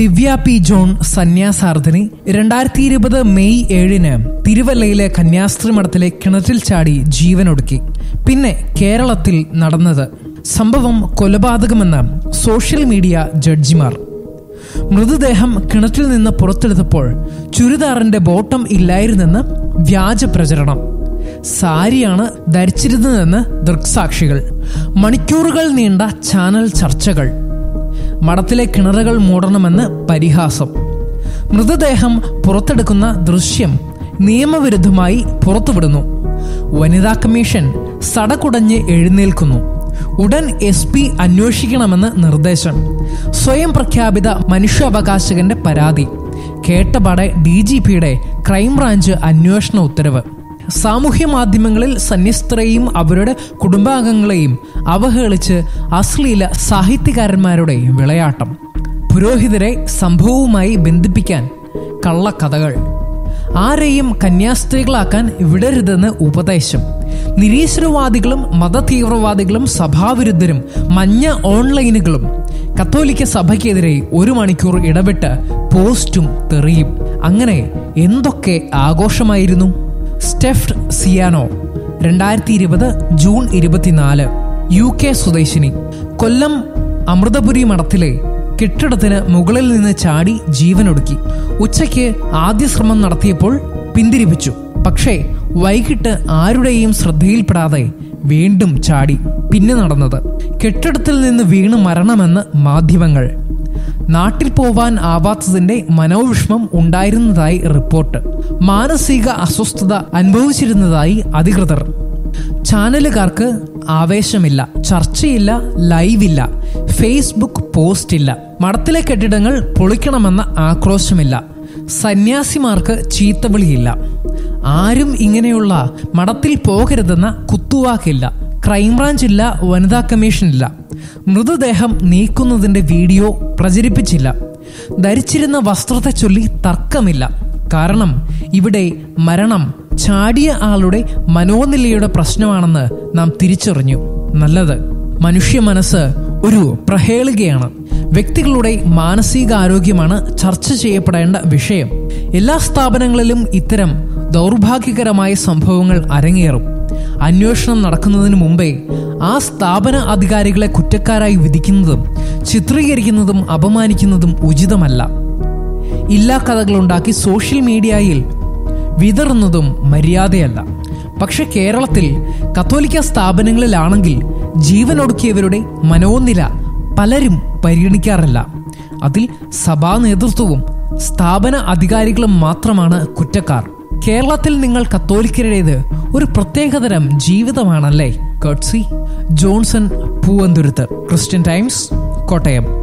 ദിവ്യ P John സന്യാസാർദ്ധിനി രണ്ടായിരത്തി ഇരുപത് May ഏഴിന് തിരുവല്ലയിലെ കന്യാസ്ത്രീ മഠത്തിലെ കിണറ്റിൽ ചാടി ജീവനൊടുക്കി. പിന്നെ കേരളത്തിൽ നടന്നത് സംഭവം കൊലപാതകമെന്ന് സോഷ്യൽ മീഡിയ ജഡ്ജിമാർ. മൃതദേഹം കിണറ്റിൽ നിന്ന് പുറത്തെടുത്തപ്പോൾ ചുരിദാറിന്റെ ബോട്ടം ഇല്ലായിരുന്നെന്ന് വ്യാജ പ്രചരണം. സാരിയാണ് ധരിച്ചിരുന്നതെന്ന് ദൃക്സാക്ഷികൾ. മണിക്കൂറുകൾ നീണ്ട ചാനൽ ചർച്ചകൾ. മഠത്തിലെ കിണറുകൾ മൂടണമെന്ന് പരിഹാസം. മൃതദേഹം പുറത്തെടുക്കുന്ന ദൃശ്യം നിയമവിരുദ്ധമായി പുറത്തുവിടുന്നു. വനിതാ കമ്മീഷൻ സടകുടഞ്ഞ് എഴുന്നേൽക്കുന്നു. ഉടൻ എസ് പി അന്വേഷിക്കണമെന്ന് നിർദ്ദേശം. സ്വയം പ്രഖ്യാപിത മനുഷ്യാവകാശകന്റെ പരാതി. കേട്ടപാടെ ഡി ജി പിയുടെ ക്രൈംബ്രാഞ്ച് അന്വേഷണ ഉത്തരവ്. സാമൂഹ്യ മാധ്യമങ്ങളിൽ സന്യസ്ത്രയും അവരുടെ കുടുംബാംഗങ്ങളെയും അവഹേളിച്ച് അശ്ലീല സാഹിത്യകാരന്മാരുടെ വിളയാട്ടം. പുരോഹിതരെ സംഭവവുമായി ബന്ധിപ്പിക്കാൻ കള്ളക്കഥകൾ. ആരെയും കന്യാസ്ത്രീകളാക്കാൻ വിടരുതെന്ന് ഉപദേശം. നിരീശ്വരവാദികളും മതതീവ്രവാദികളും സഭാവിരുദ്ധരും മഞ്ഞ ഓൺലൈനുകളും കത്തോലിക്ക സഭയ്ക്കെതിരെ ഒരു മണിക്കൂർ ഇടപെട്ട് പോസ്റ്റും തെറിയും. അങ്ങനെ എന്തൊക്കെ ആഘോഷമായിരുന്നു? സ്റ്റെഫ്ഡ് സിയാനോ രണ്ടായിരത്തി ഇരുപത് ജൂൺ ഇരുപത്തിനാല് യു കെ സ്വദേശിനി. കൊല്ലം അമൃതപുരി മഠത്തിലെ കെട്ടിടത്തിന് മുകളിൽ നിന്ന് ചാടി ജീവനൊടുക്കി. ഉച്ചയ്ക്ക് ആദ്യ ശ്രമം നടത്തിയപ്പോൾ പിന്തിരിപ്പിച്ചു. പക്ഷേ വൈകിട്ട് ആരുടെയും ശ്രദ്ധയിൽപ്പെടാതെ വീണ്ടും ചാടി. പിന്നെ നടന്നത്. കെട്ടിടത്തിൽ നിന്ന് വീണ് മരണമെന്ന് മാധ്യമങ്ങൾ. നാട്ടിൽ പോവാൻ ആവാത്തതിന്റെ മനോവിഷമം ഉണ്ടായിരുന്നതായി റിപ്പോർട്ട്. മാനസിക അസ്വസ്ഥത അനുഭവിച്ചിരുന്നതായി അധികൃതർ. ചാനലുകാർക്ക് ആവേശമില്ല ചർച്ചയില്ല ലൈവില്ല ഫേസ്ബുക്ക് പോസ്റ്റ് ഇല്ല മഠത്തിലെ കെട്ടിടങ്ങൾ പൊളിക്കണമെന്ന ആക്രോശമില്ല സന്യാസിമാർക്ക് ചീത്തവിളിയില്ല ആരും ഇങ്ങനെയുള്ള മഠത്തിൽ പോകരുതെന്ന കുത്തുവാക്കില്ല ക്രൈംബ്രാഞ്ച് ഇല്ല വനിതാ കമ്മീഷൻ ഇല്ല മൃതദേഹം നീക്കുന്നതിന്റെ വീഡിയോ പ്രചരിപ്പിച്ചില്ല. ധരിച്ചിരുന്ന വസ്ത്രത്തെ ചൊല്ലി തർക്കമില്ല. കാരണം ഇവിടെ മരണം ചാടിയ ആളുടെ മനോനിലയുടെ പ്രശ്നമാണെന്ന് നാം തിരിച്ചറിഞ്ഞു. നല്ലത് മനുഷ്യ മനസ്സ് ഒരു പ്രഹേളികയാണ്. വ്യക്തികളുടെ മാനസികാരോഗ്യമാണ് ചർച്ച ചെയ്യപ്പെടേണ്ട വിഷയം. എല്ലാ സ്ഥാപനങ്ങളിലും ഇത്തരം ദൗർഭാഗ്യകരമായ സംഭവങ്ങൾ അരങ്ങേറും. അന്വേഷണം നടക്കുന്നതിന് മുമ്പേ ആ സ്ഥാപന അധികാരികളെ കുറ്റക്കാരായി വിധിക്കുന്നതും ചിത്രീകരിക്കുന്നതും അപമാനിക്കുന്നതും ഉചിതമല്ല. ഇല്ലാ കഥകളുണ്ടാക്കി സോഷ്യൽ മീഡിയയിൽ വിതറുന്നതും മര്യാദയല്ല. പക്ഷെ കേരളത്തിൽ കത്തോലിക്ക സ്ഥാപനങ്ങളിലാണെങ്കിൽ ജീവനൊടുക്കിയവരുടെ മനോനില പലരും പരിഗണിക്കാറില്ല. അതിൽ സഭാ നേതൃത്വവും സ്ഥാപന അധികാരികളും മാത്രമാണ് കുറ്റക്കാർ. കേരളത്തിൽ നിങ്ങൾ കത്തോലിക്കരുടേത് ഒരു പ്രത്യേകതരം ജീവിതമാണല്ലേ? കട്സി Johnson Poovanthuruthu. Christian Times Kottayam.